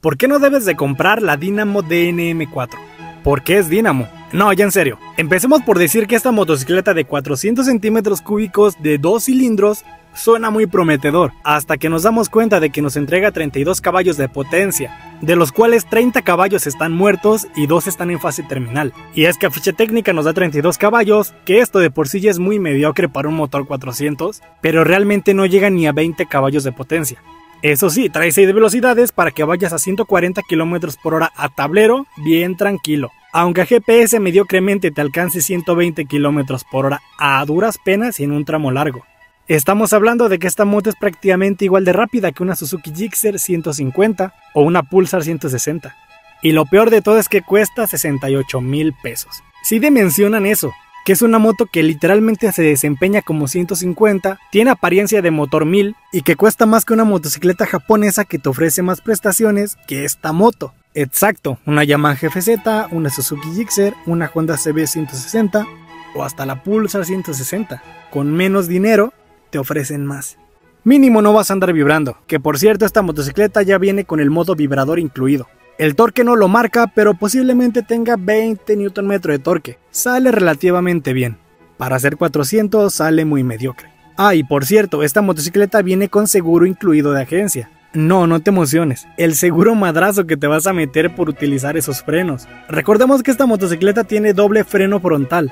¿Por qué no debes de comprar la Dynamo DNM4? ¿Por qué es Dynamo? No, ya en serio. Empecemos por decir que esta motocicleta de 400 centímetros cúbicos de dos cilindros suena muy prometedor, hasta que nos damos cuenta de que nos entrega 32 caballos de potencia, de los cuales 30 caballos están muertos y 2 están en fase terminal. Y es que a ficha técnica nos da 32 caballos, que esto de por sí ya es muy mediocre para un motor 400, pero realmente no llega ni a 20 caballos de potencia. Eso sí, trae 6 de velocidades para que vayas a 140 km por hora a tablero bien tranquilo. Aunque a GPS mediocremente te alcance 120 km por hora a duras penas y en un tramo largo. Estamos hablando de que esta moto es prácticamente igual de rápida que una Suzuki Gixxer 150 o una Pulsar 160. Y lo peor de todo es que cuesta 68 mil pesos. Si dimensionan eso, que es una moto que literalmente se desempeña como 150, tiene apariencia de motor 1000 y que cuesta más que una motocicleta japonesa que te ofrece más prestaciones que esta moto. Exacto, una Yamaha GFZ, una Suzuki Gixxer, una Honda CB 160 o hasta la Pulsar 160. Con menos dinero te ofrecen más. Mínimo no vas a andar vibrando, que por cierto esta motocicleta ya viene con el modo vibrador incluido. El torque no lo marca, pero posiblemente tenga 20 Nm de torque. Sale relativamente bien. Para hacer 400 sale muy mediocre. Ah, y por cierto, esta motocicleta viene con seguro incluido de agencia. No, no te emociones. El seguro madrazo que te vas a meter por utilizar esos frenos. Recordemos que esta motocicleta tiene doble freno frontal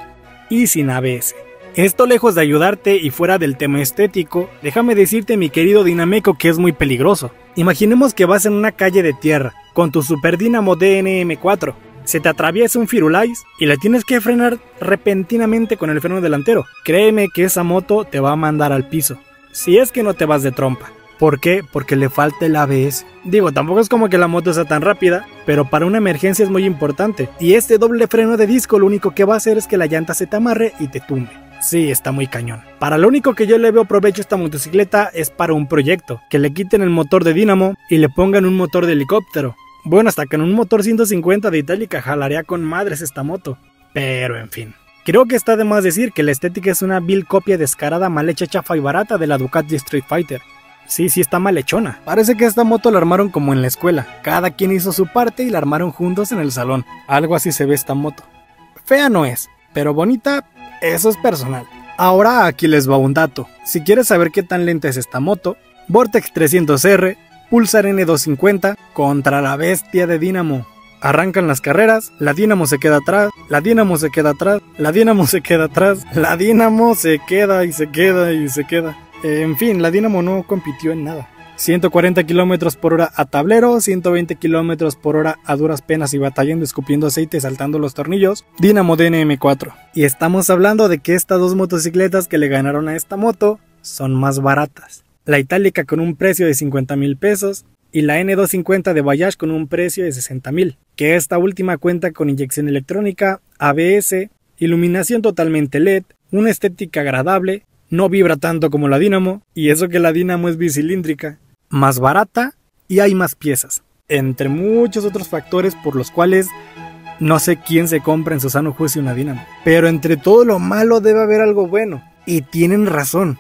y sin ABS. Esto lejos de ayudarte y fuera del tema estético, déjame decirte mi querido Dinameco que es muy peligroso. Imaginemos que vas en una calle de tierra, con tu Super Dynamo DNM4, se te atraviesa un Firulais y la tienes que frenar repentinamente con el freno delantero. Créeme que esa moto te va a mandar al piso, si es que no te vas de trompa. ¿Por qué? Porque le falta el ABS. Digo, tampoco es como que la moto sea tan rápida, pero para una emergencia es muy importante. Y este doble freno de disco lo único que va a hacer es que la llanta se te amarre y te tumbe. Sí, está muy cañón. Para lo único que yo le veo provecho a esta motocicleta es para un proyecto, que le quiten el motor de dínamo y le pongan un motor de helicóptero. Bueno, hasta que en un motor 150 de Itálica jalaría con madres esta moto. Pero en fin. Creo que está de más decir que la estética es una vil copia descarada, mal hecha, chafa y barata de la Ducati Street Fighter. Sí, sí está mal hechona. Parece que esta moto la armaron como en la escuela. Cada quien hizo su parte y la armaron juntos en el salón. Algo así se ve esta moto. Fea no es, pero bonita eso es personal. Ahora aquí les va un dato. Si quieres saber qué tan lenta es esta moto, Vortex 300R, Pulsar N250 contra la bestia de Dynamo. Arrancan las carreras, la Dynamo se queda atrás, la Dynamo se queda atrás, la Dynamo se queda atrás, la Dynamo se queda y se queda y se queda. En fin, la Dynamo no compitió en nada. 140 km por hora a tablero, 120 km por hora a duras penas y batallando, escupiendo aceite, saltando los tornillos, Dynamo DNM4. Y estamos hablando de que estas dos motocicletas que le ganaron a esta moto son más baratas. La itálica con un precio de 50 mil pesos y la N250 de Bayash con un precio de 60 mil, que esta última cuenta con inyección electrónica, ABS, iluminación totalmente LED, una estética agradable, no vibra tanto como la Dynamo, y eso que la Dynamo es bicilíndrica, más barata y hay más piezas, entre muchos otros factores por los cuales no sé quién se compra en su sano juicio una Dynamo. Pero entre todo lo malo debe haber algo bueno. Y tienen razón,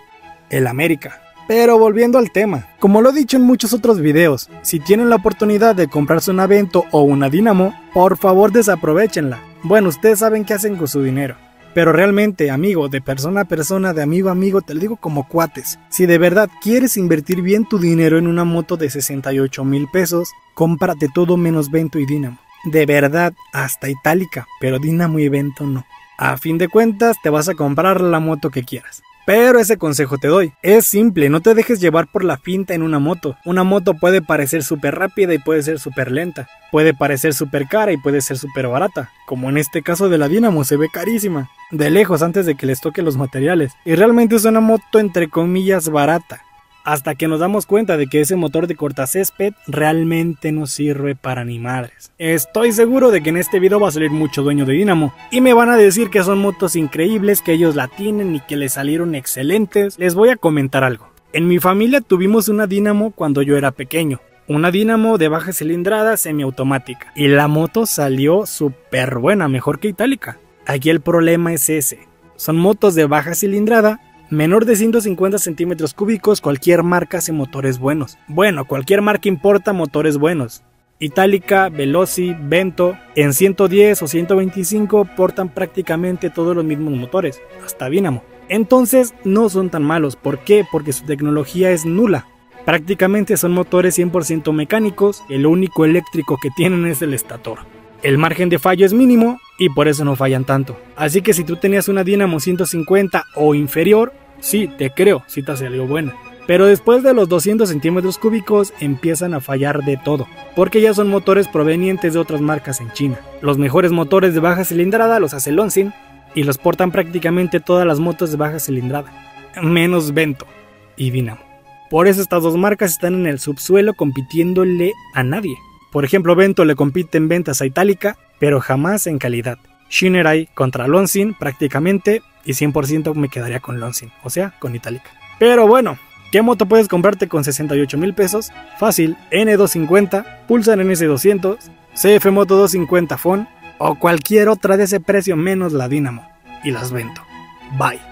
el América. Pero volviendo al tema, como lo he dicho en muchos otros videos, si tienen la oportunidad de comprarse un Avento o una Dynamo, por favor desaprovechenla. Bueno, ustedes saben qué hacen con su dinero. Pero realmente, amigo, de persona a persona, de amigo a amigo, te lo digo como cuates. Si de verdad quieres invertir bien tu dinero en una moto de 68 mil pesos, cómprate todo menos Vento y Dynamo. De verdad, hasta Itálica, pero Dynamo y Vento no. A fin de cuentas, te vas a comprar la moto que quieras. Pero ese consejo te doy. Es simple, no te dejes llevar por la finta en una moto. Una moto puede parecer súper rápida y puede ser súper lenta. Puede parecer súper cara y puede ser súper barata. Como en este caso de la Dynamo, se ve carísima. De lejos antes de que les toque los materiales. Y realmente es una moto entre comillas barata hasta que nos damos cuenta de que ese motor de cortacésped realmente no sirve para ni madres. Estoy seguro de que en este video va a salir mucho dueño de Dynamo y me van a decir que son motos increíbles, que ellos la tienen y que les salieron excelentes. Les voy a comentar algo. En mi familia tuvimos una Dynamo cuando yo era pequeño. Una Dynamo de baja cilindrada semiautomática. Y la moto salió súper buena, mejor que itálica. Aquí el problema es ese. Son motos de baja cilindrada Menor de 150 centímetros cúbicos, cualquier marca hace motores buenos. Bueno, cualquier marca importa motores buenos. Itálica, Veloci, Vento, en 110 o 125 portan prácticamente todos los mismos motores, hasta Dynamo. Entonces no son tan malos, ¿por qué? Porque su tecnología es nula. Prácticamente son motores 100% mecánicos, el único eléctrico que tienen es el estator. El margen de fallo es mínimo y por eso no fallan tanto. Así que si tú tenías una Dynamo 150 o inferior, sí, te creo, si te salió buena. Pero después de los 200 centímetros cúbicos empiezan a fallar de todo, porque ya son motores provenientes de otras marcas en China. Los mejores motores de baja cilindrada los hace Lonsin y los portan prácticamente todas las motos de baja cilindrada, menos Vento y Dynamo. Por eso estas dos marcas están en el subsuelo compitiéndole a nadie. Por ejemplo, Vento le compite en ventas a Itálica, pero jamás en calidad. Shinerai contra Lonsin prácticamente y 100% me quedaría con Lonsin, o sea, con Itálica. Pero bueno, ¿qué moto puedes comprarte con 68 mil pesos? Fácil, N250, Pulsar NS200, CF Moto 250 Fon o cualquier otra de ese precio menos la Dynamo y las Vento. Bye.